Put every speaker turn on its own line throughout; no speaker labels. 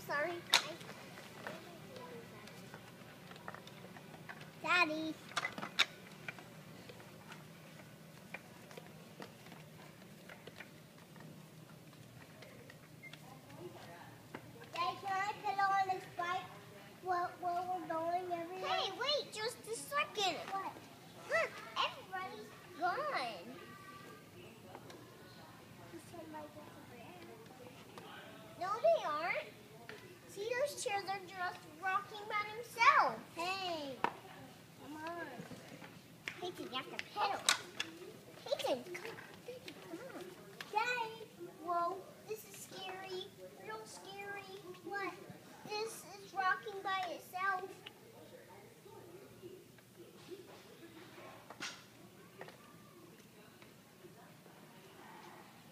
I'm sorry. Daddy can I pedal on this bike while, while we're going everywhere? Hey, wait just a second. What? Look, everybody's gone. No, they aren't. Chairs are just rocking by themselves. Hey, come on. Peyton, you have to pedal. Peyton, come come on. Daddy, whoa, this is scary. Real scary. What? This is rocking by itself.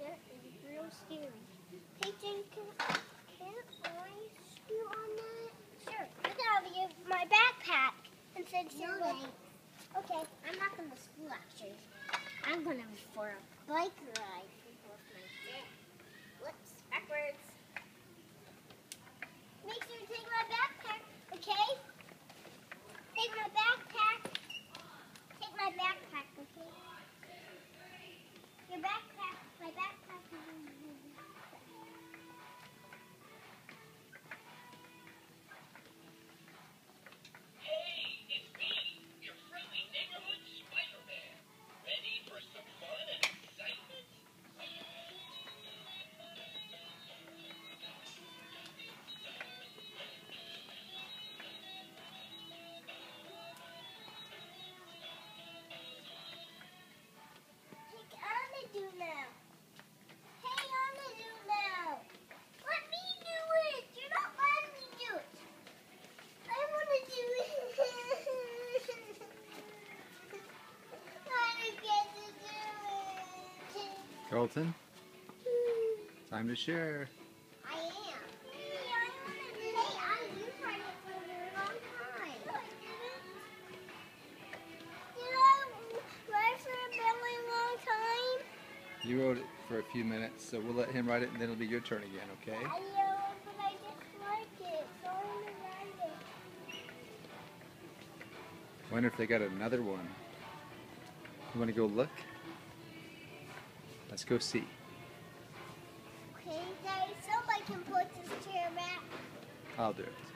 That is real scary. Peyton, can and said no, Okay, I'm not ride
for
a really long time?
You wrote it for a few minutes, so we'll let him write it and then it'll be your turn again, okay?
I know, but I just like it, so I'm gonna ride it.
Wonder if they got another one. You want to go look? Let's go see.
Okay, Daddy, somebody can put this chair back.
I'll do it.